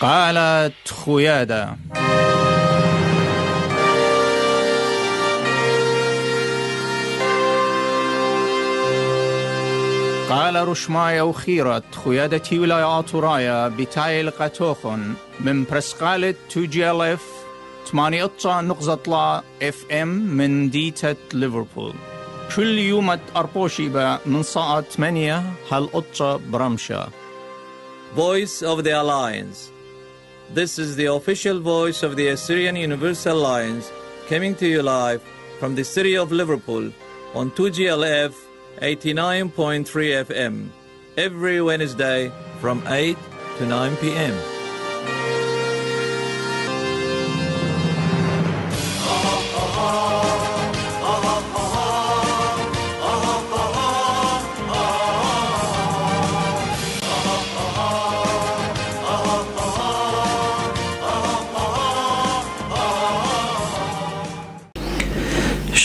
قالت خيادة قال رشمايا وخيرت خيادتي ولايات رايا بتايل قاتوخن من برسقالة توجي اف 8 نقطة اف ام من ديتة ليفربول. كل يوم أربوشيبا من ساعة 8 هالقطة برمشة Voice of the Alliance. This is the official voice of the Assyrian Universal Alliance coming to you live from the city of Liverpool on 2GLF 89.3 FM every Wednesday from 8 to 9 p.m.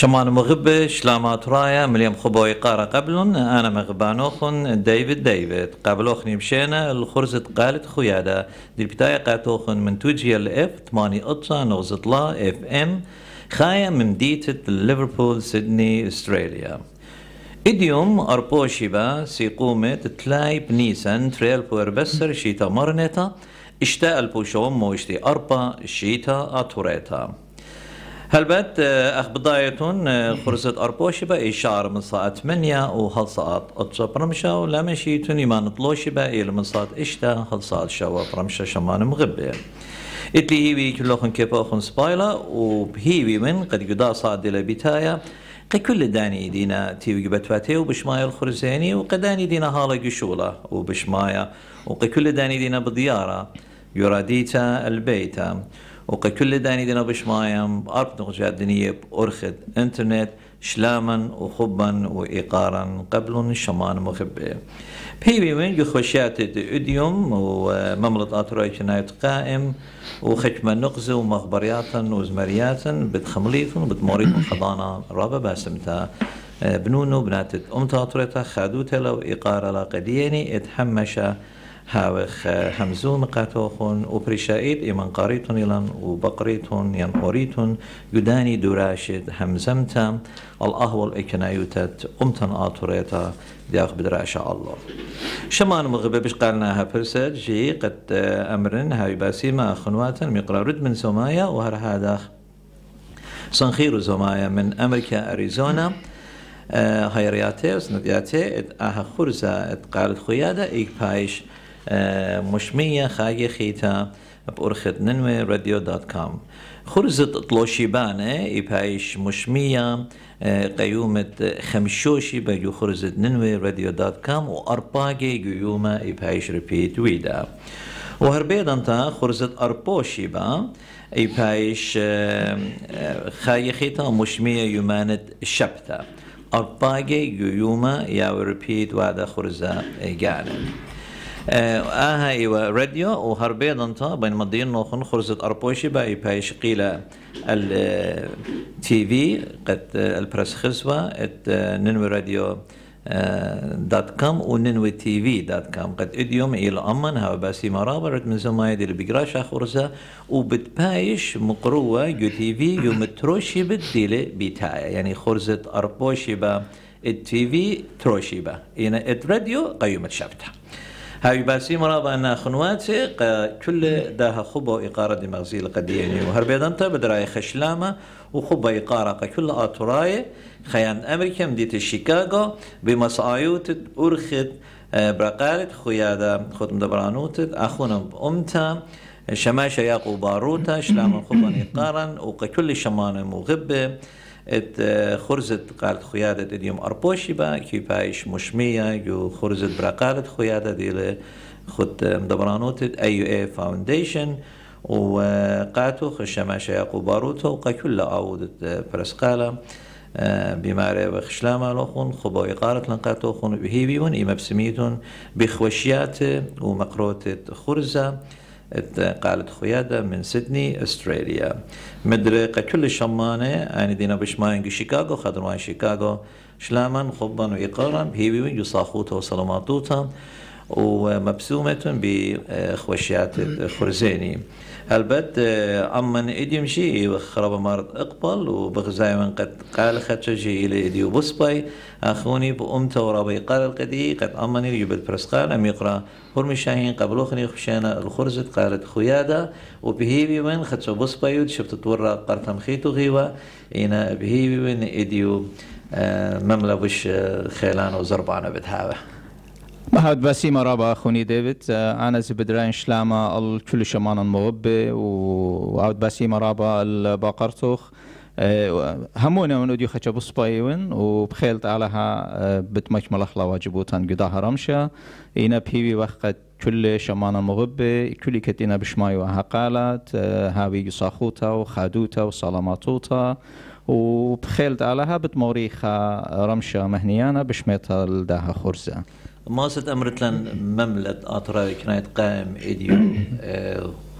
شمان مغبة شلامات رايا مليم خبو إقارة قبلن أنا مغبانوخن ديفيد ديفيد. قبلوخني مشينا الخرزة قالت خيادة دي البداية قاتوخن من توجي الاف 8 قطة نغزة لا اف ام خايا من ديتة ليفربول سيدني أستراليا. إديوم أربوشيبا سيقومة تلاي بنيسان تريل بوير بسر شيتا مرنتا إشتاء البوشوم موشتي أربا شيتا أتوريتا. هلبت اخ بداية خرزة أربوشبة إشارة من ساعة 8 وهل ساعة أتشا برمشة ولا مشيتون يمان طلوشبة إلى من ساعة إشتا هل ساعة شوا برمشة شمان مغبة إتلي هيوي كلوخن كيبوخن سبايلا وبهيوي من قد قدا صاد إلى بتايا كل داني دينا تيوي بتفاتي وبشمايا الخرزيني وقداني دينا هالا قشولة وبشمايا وكل داني دينا بديارة يراديتا البيتا. وكل داني دينا بشمايم أرب نغجا دنيا بأرخد انترنت شلاما وخبا وإيقارا قبل شمان مخبئ بيبي من يخشيات اديوم ومملط أطراي جنايت قائم وخشمة نقزة ومخبريات وزمريات بتخمليت وبتموريت خضانا رابا باسمتا بنونو بنات أمتا أطريتا خادوتا لو إيقارا لا قديني اتحمشا هاوخ همزو مقاتوخون وبريشايت إيمان قاريتون إلان وبقريتون ينقوريتون يداني دراشد همزمتا الأهول إكنايوتت أمتن آتوريتا دياخ بدراشا الله. شمان مغبة بش قالناها برسد جي قد أمرن هاي باسيما أخنواتا مقرا رد من زمايا وهر هذا صنخير زمايا من أمريكا أريزونا هاي رياتي وسندياتي أها خرزة قالت خيادة إيك بايش مشمية خاية خيتا بأرخد ننوي راديو دوت كوم خرزة طلوشيبانة إبايش مشمية قيومة خمشوشي بيو خرزة ننوي راديو دوت كوم وأرباقي قيومة إبايش ريبيت ويدا وهربيد انت خرزة أربوشي با إبايش خاية خيتا مشمية يمانة شبتا أرباقي قيومة يا ريبيت وهذا خرزة جانب آها إيوا راديو وهربيد انت بين مدين نوخن خرزة أربوشي باي باي شقيلة التي في قد البرس خزوة ات ننوي راديو دوت كوم وننوي تي في دوت كوم. قد إديوم إلى أمن هاو باسي مرابا رد من زمايد اللي بقراشا خرزة. وبتبايش مقروة يو تي في يو متروشي بديلة بتاعي يعني خرزة أربوشي با التي في تروشي با. الراديو قيمة شبتها هاي باسي مرابا أن خنواتي كل داها خبو إقارة دي مغزيل قديني وهربيد أنت بدراي خشلامة وخبو إقارة كل آتوراي. خيان أمريكا مديت شيكاغو بمسايوت أرخد برقالت خيادة خد مدبرانوت أخونا أمتا شماشة ياقو باروتا شلام خبا إقارا وكل شمان مغبة. ات خرزت قالت خيادة اليوم أربوشي با كي بايش مشمية يو خرزت براقالت خيادة دي خد مدبرانوت أي اي فاونديشن وقاتو خشما شياقو باروتو وقا عودت برسقالة بماري وخشلاما لوخون خبو إقارة لنقاتو خون بهيبيون إما بسميتون بخوشيات ومقروت خرزة. قالت خيادة من سيدني أستراليا. مدرقة كل شمانة أنا دينا بشماين شيكاغو خدروان شيكاغو. شلاما خبا وإقارا بهيبي يصاخوتا وسلاماتوتا ومبسومة بخوشيات خرزيني. البت أمن إديم شيء وخرب مرض إقبل وبغزاي من قد قال خدشي إلى إديو بصبي أخوني بأمته وربي قال القدي قد أمني يجب البرسقال أم يقرأ. هرمي شاهين قبل أخني خشينا الخرزة قالت خيادة. وبهيبي من خدشو بصبي شفت تورا قرتم خيتو غيوة. إنا بهيبي من إديو مملا بش خيلان وزربانة بتهاوه هاد بسيمة رابا أخوني ديفيد أنا زبدرين شلامة الكل شمان المغبة وهاد بسيمة رابا الباقرتوخ همونا من وديو خشب سبايون وبخيلت علىها بتمش ملخلا واجبوتان قداها رمشة إنا بيبي وقت كل شمان المغبة كل كتينا بشماي وهقالات هاوي يصاخوتا وخادوتا وصالماتوتا وبخيلت علىها بتموريخا رمشة مهنيانا بشميتها لداها خرزة ما ست أمرت لن مملة أطراء كنايت قائم إيديو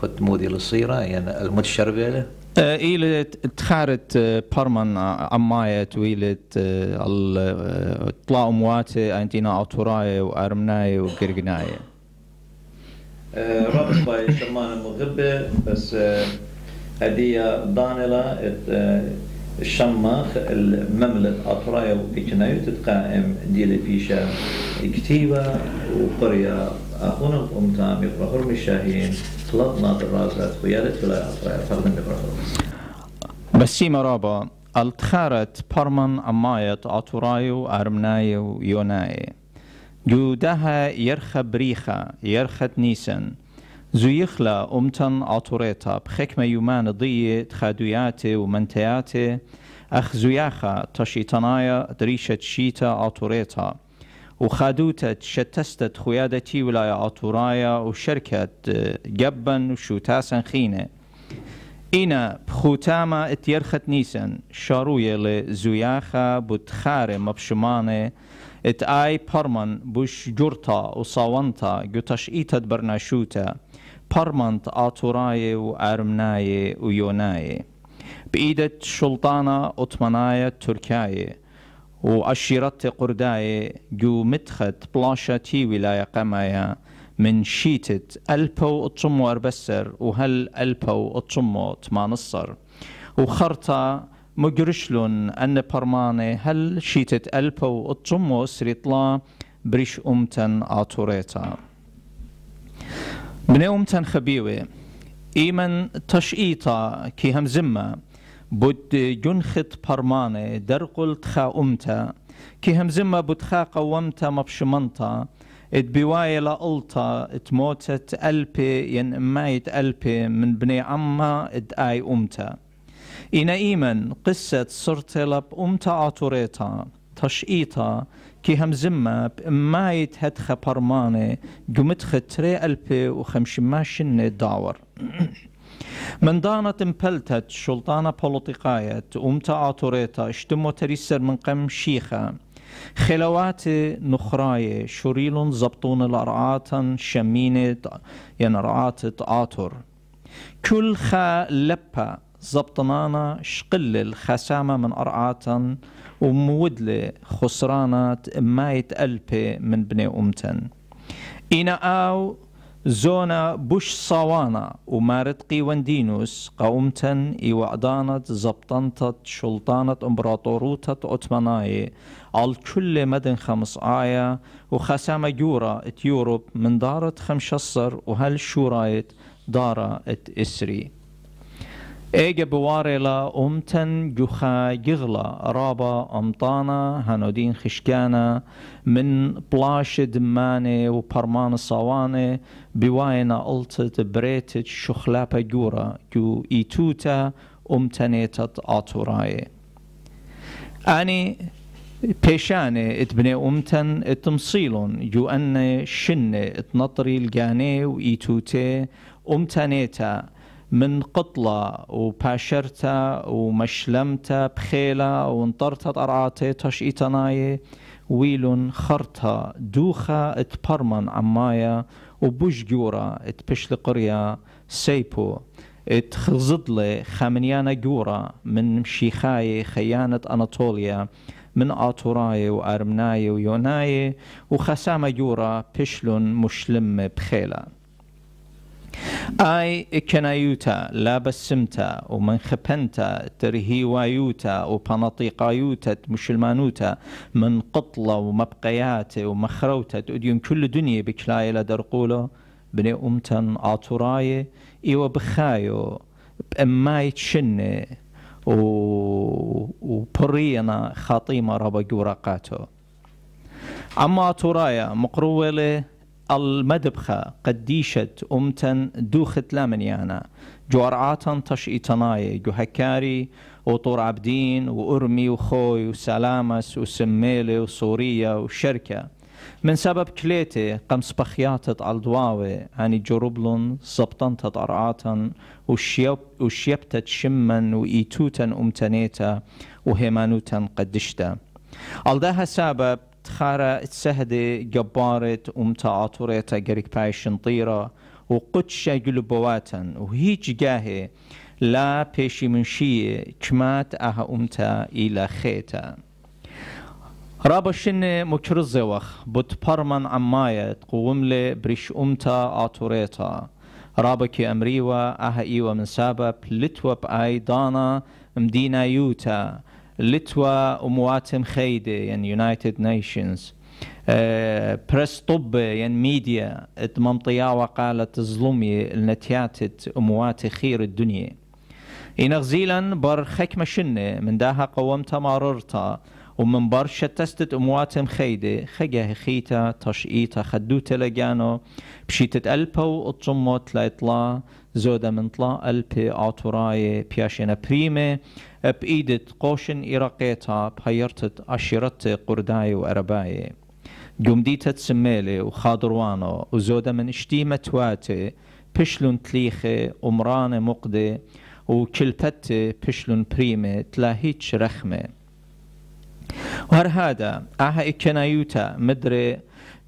خد مودي للصيرة يعني المتشربة له إلى تخارت برمان عماية ويلت طلع أمواتي أنتينا أطراء وأرمناي وقرقناي. رابط باي شمان مغبة بس هدية دانيلا الشماخ المملة أطرايا وإجنايو تتقائم ديلي فيشا كتيبة وقرية. أخونا أمتام يقرأ هرم الشاهين طلبنا دراسات خيالة ولا أطرايا. فردن يقرأ بسيمة رابا التخارت برمان أمايت أطرايو أرمنايو يوناي. جودها يرخى بريخة يرخت نيسن. زويخلا أمتن أطوريتا بخكمة يومان ضية تخادوياتي ومنتياتي أخ زوياخا تشيطنايا دريشة شيتا أطوريتا. وخادوتا شتستت خيادتي ولاية أطورايا وشركة جبن وشوتاسا خينة. إنا بخوتاما اتيرخت نيسن. شاروية لزوياخا بتخاري مبشمانة. ات آي برمان بوش جورتا وصاونتا جوتاش ايتد برناشوتا. برمنت آتوراي وأرمناي ويوناي بإيدة شلطانة أطمناية تركاية وأشيرت قرداي جو متخت بلاشة تي ولاية قمايا من شيتة ألبو أطمو أربسر وهل ألبو أطمو تمانصر وخرطة مجرشلون أن برماني هل شيتة ألبو أطمو سريطلا بريش أمتن آتوريتا بنيوم خبيوة إيمن تشئيطا كي هم زمة بود جنخت برمانة درقل تخا أمتا. كي هم زمة بتخا قومتا مبشمنتا ات بواية لألتا ات موتت ألبي ين مايت ألبي من بني عما إد آي أمتا. إنا إيمن قصة صرت لب أمتا عطوريتا تشئيطا كي هم زمة بمايت هدخ برمانة جمتخ تري ألبي وخمشماشن داور. من دانت امبلتت شلطانة بوليتيقاية أمتا عطوريتا اشتمو تريسر من قم شيخة. خلوات نخراية شريلون زبطون الأرعاتا شمينة ين رعات آتور. كل خا لبا زبطنانا شقل الخسامة من أرعاتا ومودلة خسرانات مايت ألبي من بني أمتن. إنا أو زونا بوش صوانا ومارت قيوندينوس قومتن إيوعدانت زبطنتت شلطانت إمبراطوروتت أتمناي على كل مدن خمس آية وخسامة جورا إت يوروب من دارت خمشصر وهل شورايت دارا إت إسري. ايجا بواريلا امتن جوخا جغلا رابا امطانا هنودين خشكانا من بلاش دماني وبرمان صواني بواينا التت بريتت شخلابا جورا جو ايتوتا امتنيتت اتوراي اني بيشاني اتبني امتن اتمصيلون جو ان شنة اتنطري الجاني وايتوتي امتنيتا من قطلة وباشرتا ومشلمتا بخيلة وانطرتا طرعاتي تشئيتناي ويلون خرطة دوخة اتبرمن عمايا وبوش جورا اتبشل قرية سيبو. اتخزدلي خامنيانا جورا من مشيخاي خيانة أناطوليا من آتوراي وأرمناي ويوناي وخسامة جورا بشلون مشلم بخيلا أي كنايوتا لا بسمتا ومن خبنتا ترهي وايوتا وبناطيقايوتا مشلمانوتا من قطلة ومبقيات ومخروتا تؤديون كل دنيا بكلاي لدرقولو بني أمتن آتوراي إيوا بخايو بأماي تشني و... وبرينا خاطيمة ربا جورقاتو أما آتورايا مقرولة المدبخة قديشت أمتن دوخت لامنيانا. جوارعاتا تشئيتناي جو هكاري وطور عبدين وأرمي وخوي وسلامس وسميلة وصورية وشركة. من سبب كليتي قمس بخياتت الضواوي يعني جروبلون زبطنت أرعاتا وشيب وشيبتت شما وإيتوتا أمتنيتا وهيمانوتا قدشتا. الدها سبب تخارا تسهدي جبارت أمتا عطوريتا جريك بايشن طيرة وقدشة قلبواتا وهيج جاهي لا بيشي من شي كمات أها أمتا إلى خيتا. رابا شن مكرزوخ بوت برمان عمايت قوم لي بريش أمتا عطوريتا. رابا كي أمريوا أها إيوا من سبب لتوب أي دانا مدينة يوتا. لتوا أمواتم خيدة يعني يونايتد نيشنز بريس طب يعني ميديا اتممطيا وقالت ظلمي النتياتت أموات خير الدنيا. إن غزيلا بر خكمة شنة من داها قومتا ماررتا ومن بر شتستت أمواتم خيدة خجاه خيتا تشئيتا خدوتا لجانو بشيتة ألبا وطموت لا زودا من طلا ألبي عطوراي بياشينا بريمي بإيدت قوشن إراقيتا بهيرتت أشيرت قرداي وأرباي جمديتت سميلي وخاضروانو وزودا من اشتيمة واتي بشلون تليخي ومرانة مقدي وكلبت بشلون بريمي تلاهيتش رخمه وهر هذا أها اكنايوتا مدري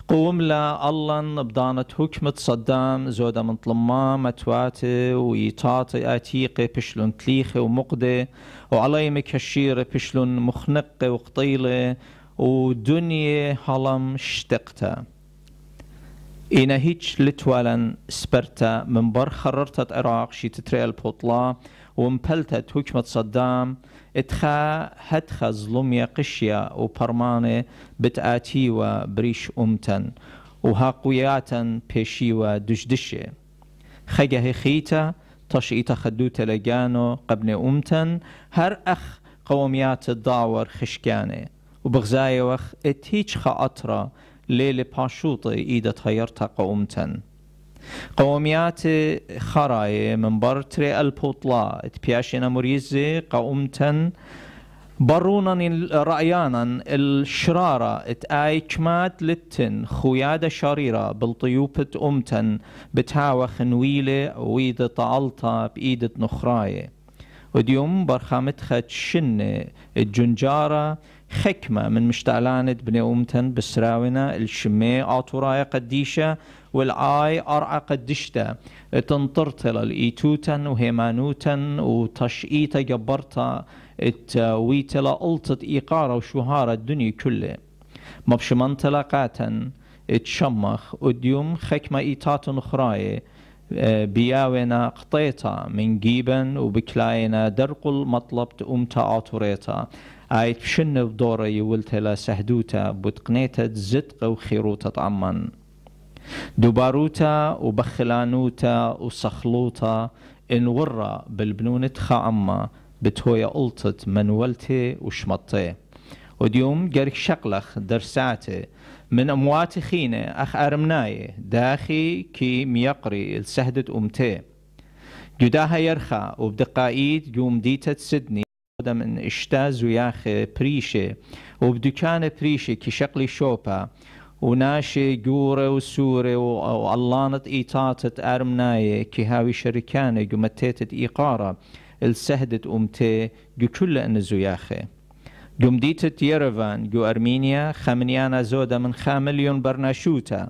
قوم لا الله بدانت حكمة صدام زودا من طلما متواتي ويتاطي أتيقي بشلون تليخي ومقدي وعلي مكشيرة بشلون مخنقة وقطيلة ودنيا هلم اشتقتا إنا هيج لتوالا سبرتا من بر خررتت عراق شي تتري البوطلا ومبلتت حكمة صدام إتخا هتخا ظلمية قشيا وبرمانة بتآتي وبريش أمتن وهاقوياتا بيشي ودشدشة خجه خيتا تشئيتا خدوتا لجانو قبل أمتن هر أخ قوميات الداور خشكانة. وبغزاي وخ اتهيج خاطرة ليلة باشوطة إيدا تغيرتا قومتن قوميات خراي من برتري البوطلا تبياشينا مريزي قومتن برونا رأيانا الشرارة اتآي كمات لتن خويادة شريرة بالطيوبة أمتن بتاوى خنويلة ويدة طالطة بإيدة نخراية وديوم برخامتخت شنة الجنجارة خكمة من مشتعلانة بني أمتن بسراونة الشمي آطوراية قديشة والآي أرعى قدشتا تنطرتل الإيتوتا وهيمانوتا وتشئيتا جبرتا التويتلا ألطت إيقارة وشهارة الدنيا كله. مبشمان تلاقاتا تشمخ وديوم خكمة إيتات أخراي بياونا قطيتا من جيبن وبكلاينا درقل مطلب أمتا آتوريتا. آيت بشن بدورة يولتلا سهدوتا بتقنيتا زدق وخيروتا طعمان. دوباروتا وبخلانوتا وصخلوتا إن ورا بالبنونة خامة بتويا ألطت منولتي وشمطي. وديوم جرك شقلخ درساتي من أموات خينة أخ أرمناي داخي كي ميقري السهدة أمتي. جداها يرخى وبدقايد جوم ديتت سدني من اشتاز وياخ بريشة كي شقلي شوبا وناشي جورة وسورة وعلانة إيطاتة أرمناية كي هاوي شركانة جو متيتة إيقارة السهدة أمتي جو كل أن زياخي جو مديتة يرفان جو أرمينيا خمنيانا زودة من خامليون برناشوتا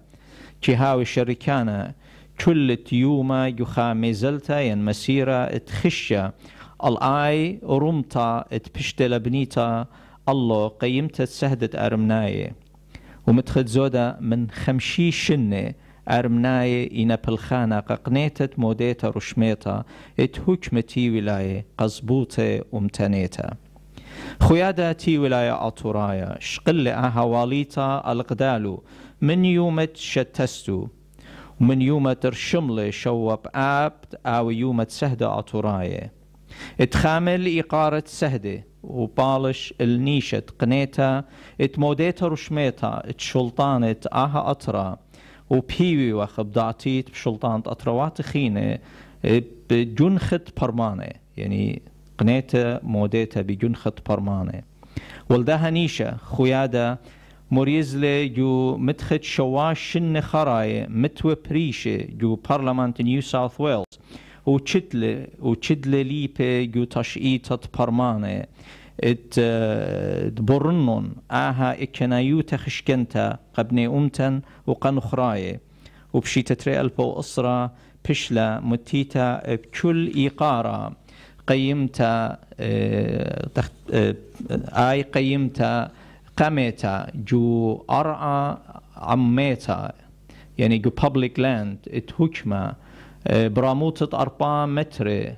كي هاوي شركانة كل تيوما جو خاميزلتا ين مسيرة تخشة الآي رمتا تبشتل بنيتا الله قيمت سهدة أرمناية ومتخد زودا من خمشي شنة أرمناية إنا بالخانة ققنيتت موديتا رشميتا ات حكمتي ولاية قزبوتة ومتنيتا خيادة تي ولاية أطورايا شقل أهواليتا القدالو من يومة شتستو ومن يومة رشملة شوب آبت أو يومة سهدة أطورايا اتخامل إقارة سهدة وبالش النيشة قنيتا اتموديتا رشميتا اتشلطانت آها أطرا وبيوي وخبداتيت بشلطان أطروات خينة بجنخت برمانة يعني قنيتا موديتا بجنخت برمانة ولدها نيشة خيادة موريزلي جو متخت شواش شن خراي متو بريشة جو برلمان نيو ساوث ويلز وتشدل وتشدل ليبي جو تشئيتة برمانة ات دبرنون آها إكنايو تخشكنتا قبني أمتن وقن خراي وبشي تتري ألبو أسرة بشلا متيتا بكل إيقارة قيمتا آي قيمتا قميتا جو أرعى عميتا يعني جو public land ات هكما براموتة أربعة متر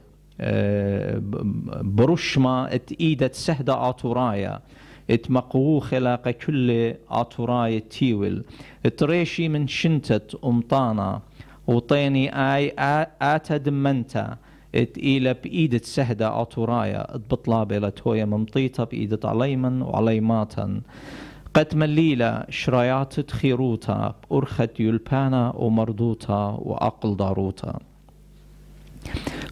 برشما ات إيدت سهدة آتورايا ات مقوو خلاق كل آتورايا تيول. تريشي من شنتت أمطانا وطيني آي آتا دمنتا ات إيلا بإيدة سهدة آتورايا. بطلا بلا تويا ممطيطة بإيدة عليمن وعليماتا قد مليلة شرايات خيروتا أرخت يلبانا ومردوتا وأقل داروتا.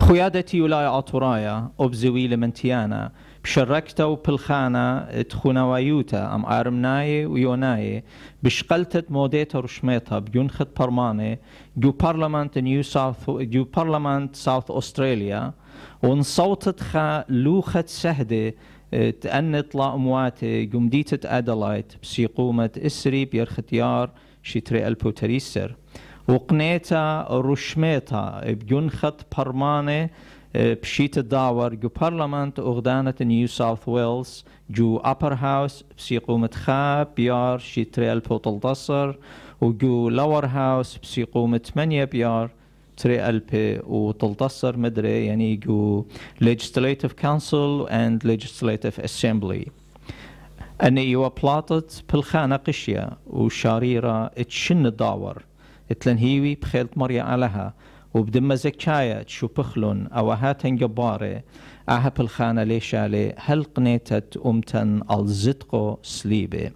خيادتي ولاية أطورايا أبزوي لمنتيانا. بشركتا وبالخانة تخوناوايوتا أم آرمناي ويوناي. بشقلتت موديتا رشميتا بيونخت برماني. جو بارلمانت نيو ساوث جو بارلمانت ساوث أستراليا. ونصوتت خا لوخت سهدة تأنت لا أمواتي قمديتة أدلايت بسيقومة إسري بيرختيار شتري البوتريسر وقنيتا رشميتا بجنخت برمانة بشيت الداور جو برلمانت أغدانة نيو ساوث ويلز جو أبر هاوس بسيقومة خا بيار شتري البوتلتصر وجو لور هاوس بسيقومة 8 بيار تري ألبي وتلتصر مدري يعني جو legislative council and legislative assembly. أن يوا بلاطت بالخانة قشية وشاريرة تشن الداور. تلنهيوي بخيلت مريا عليها. وبدم زكاية تشو بخلون أو هاتن جبارة أها بالخانة ليشالي هل قنيتت أمتن الزدقو سليبة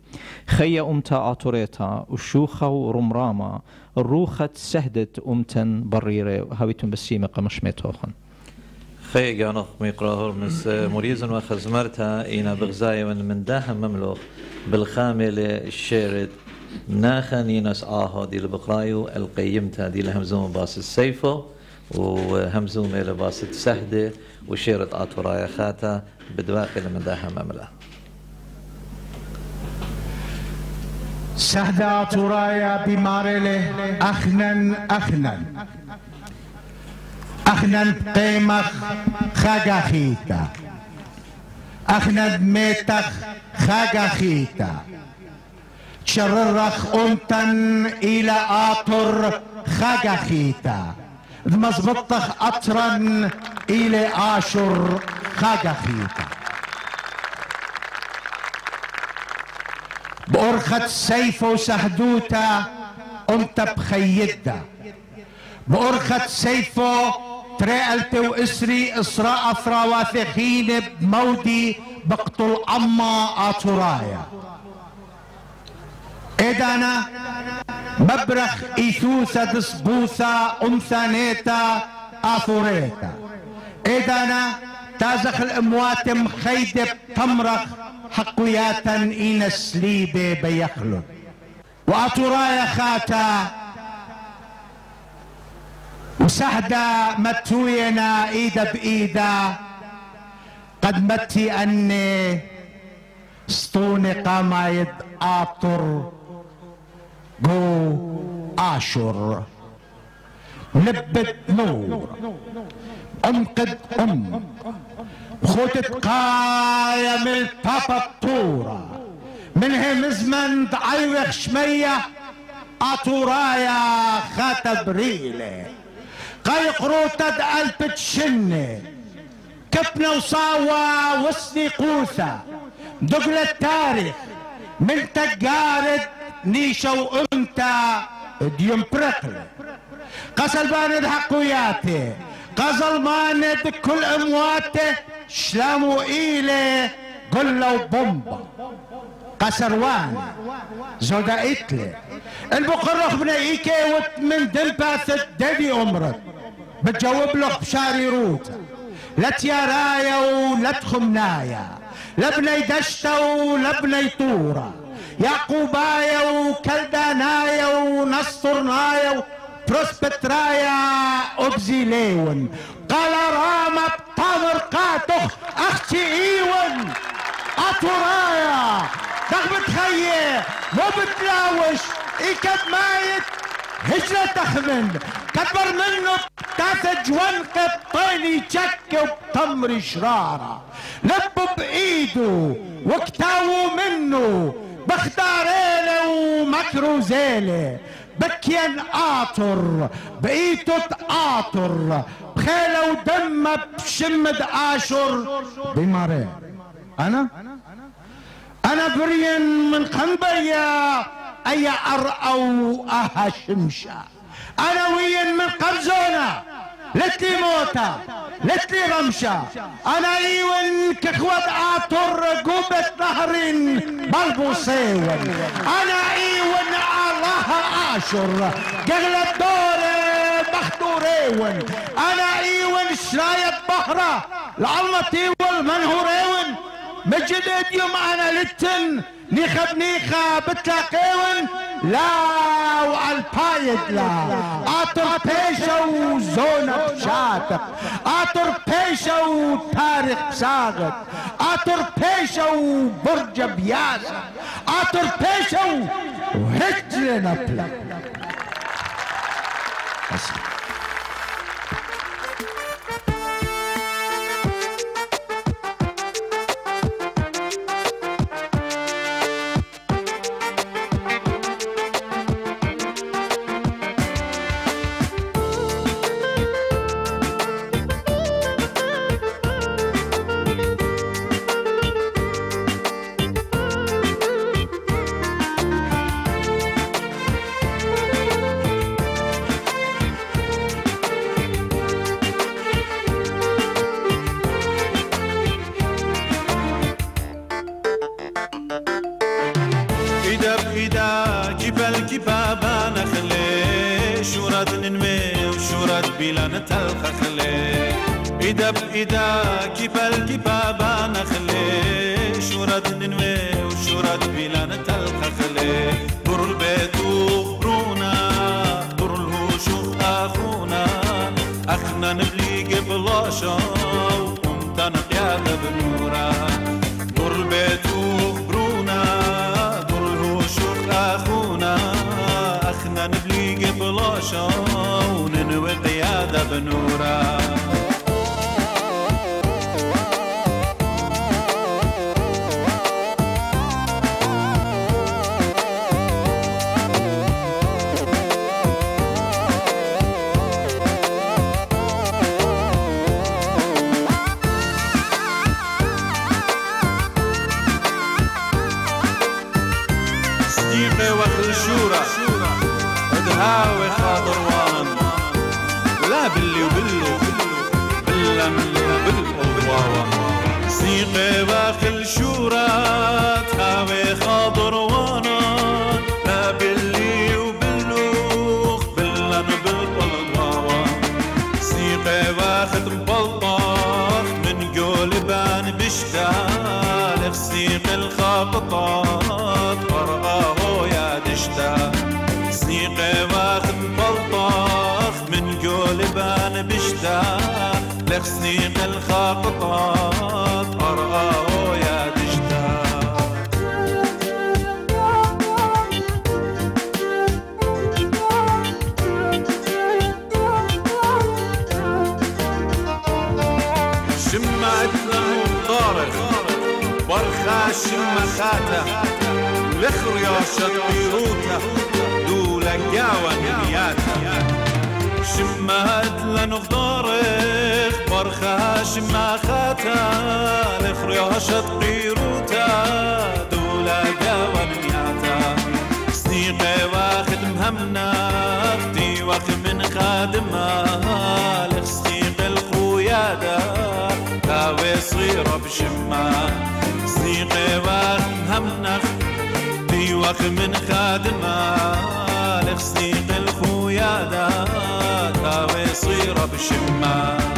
خي أمتا آتوريتا وشوخة ورمرامة روخة سهدت أمتن بريرة. هاويتم بسيمة قمشميتوخن خي جانوخ ميقراهور مس مريزن وخزمرتها إينا بغزاية من من داهم مملوخ. بالخامل الشيرد ناخن ينس آهو دي البقرايو القيمتا دي لهمزوم باس السيفو وهمزوم باس السهدة وشيرت آتورايا خاتا بدواقي من داها مملا سهدة آتورايا بمارله أخنن أخنن. أخنن قيمخ خاقاخيتا أخنن ميتخ خاقاخيتا شررخ أمتن إلى آطر خاقاخيتا مزبطخ أطرا إلى آشر خاقاخيتا بأرخة سيفو سهدوتا أمت بخيدة بأرخة سيفو تريقلت وإسري إسراء أفرا واثقين بمودي بقتل أما آتورايا. إدانا مبرخ إيثوسا دسبوسا أمثانيتا آثوريتا إدانا تازخ الأموات مخيدة تمرخ حقوياتا إين سليبة بيخلو وأطرايا خاتا. وسهدة متوينا إيدا بإيدا. قد متي أني سطوني قامايد آطر. جو آشر. نبت نور. أم قد أم. خوت قايم الطورة منها مزمن ضعيوخ شمية أطورايا خاتب ريلة. قيقرو تدقل بتشنة كبنا وصاوى وسني قوسة. دقل التاريخ من تجارد نيشا وانت ديوم برقلة قسل باند حقوياتي قزل ماند كل امواته شلامو إيلة قلو بومبا قسروان. زودا اتلي البقرخ بنا إيكي من دلباث الددي امرك بتجاوب لك بشاري روت. لا تيارايا ولا تخمنايا. لا بني دشتا ولا بني طورة. يعقوبايا وكلدانايا ونصرنايا بروسبترايا اوبزيليون قال راما بطامر قاتخ أختي إيون اطورايا دغ بتخيي مو بتلاوش ايكد مايت هجرة تخمن. كبر منه تاث جوان قبطيني شك وبتمر شرارة. لب بايده وكتاو منه بختاريله ومكروزيله بكيان قاطر بقيته تقاطر بخيله ودمه بشمد اشر بمرير أنا؟ أنا برين من قنبيا اي ارأو أها شمشة أنا وين من قرزونة لتلي موتا لتلي رمشة أنا ايون كخوات اطر قوبة نهر بالبوصيون أنا ايون الله اشر قغل الدولة مخدوريون أنا ايون شراية بحرة. العلمتي والمنهوريون مجد يوم أنا لتن. نيخا بنيخا بتلاقيون لا والبايد لا. اطر بيشا وزونة بشاتق اطر بيشا وتاريخ بساغت. اطر بيشا وبرج بياسة. اطر بيشا وهجر نبلة. بلا نتلخ خلي إذا بإذا جبال جبابا نخلي. شورات ننمي وشورات بلا نتلخ خلي دور البيت وخبرونا دور الهوش أخونا. أخنا نبلي un'ora لخرياشة بيروته دولة قاوة نياته شمات لنغدارخ برخها شما خاتا لخرياشة بيروته دولة قاوة نياته سنيقة واخد مهمنا أختي واخد من خادمة لخسيق الخويادة تاوي صغيرة بشمة واخد من خادمة لخسيق الخويادة تاوي صغيرة بشمة. سنيقة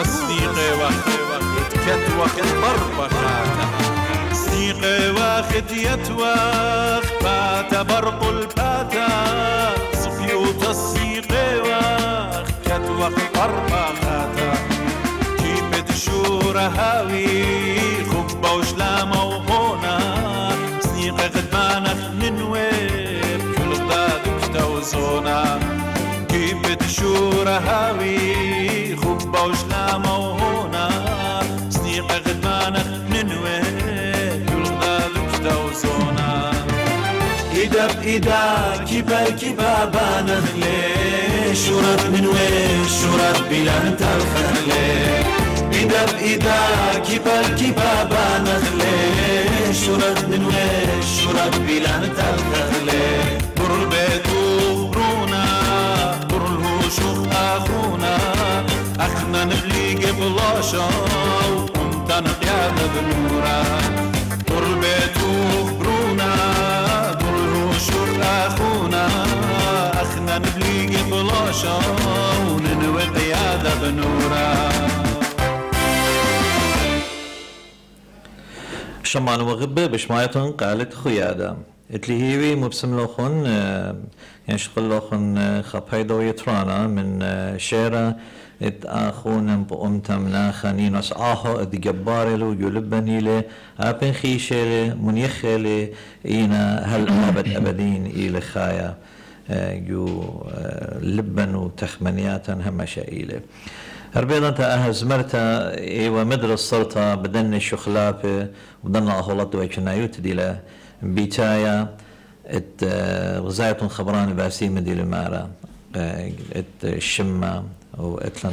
الصبيوت سنيقة وخ كتوخ البربخاتة سنيقة واخد يتوخ فات برق الفاتة صبيوت السنيقة وخ كتوخ بربخاتة جيب دشورة هاوي خبة وشلامة وهونا. سنيقة غدمانة ننويب كل غداد وكتوزونا جيب دشورة هاوي إيدا بإيدا كبا كبا بانغلي شرط من وين شرط بلا انت الخلي إيدا بإيدا كبا كبا بانغلي شرط من شرط بلا انت الخلي بر البيت وبرونا بر الهوشوخ أخونا. أخنا نبلي قبل وأنت نقيانا بنورا بر البيت اخنا نبلي قبل وننوي قيادة بنورا شمان وغبة بشمايتن قالت خيادة اتلي هيوي مبسم لوخن ينشقل لوخن آه، خبيدو يترانا من شيرة ات اخون بأمتم ناخنينوس آهو اد جبارلو يلبني له ابن خيشيله منيخيله اينا هل آبد ابدين إلى خايا يو لبن وتخمنيات هم شائله هربيضا تا اهز مرتا ايوا مدرس صرتا بدن الشخلافة بدن اهولت ويكنايوت ديلا بيتايا ات غزاية خبران باسي مديل مارا. ات الشمة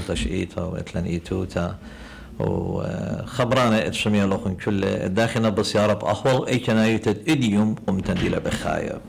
تشئيتا واتلن إيتوتا. وخبرانا اتشمية لوخن كل داخلنا بس يا رب احول اي كنايوت إديوم قمتن ديلا بخايا.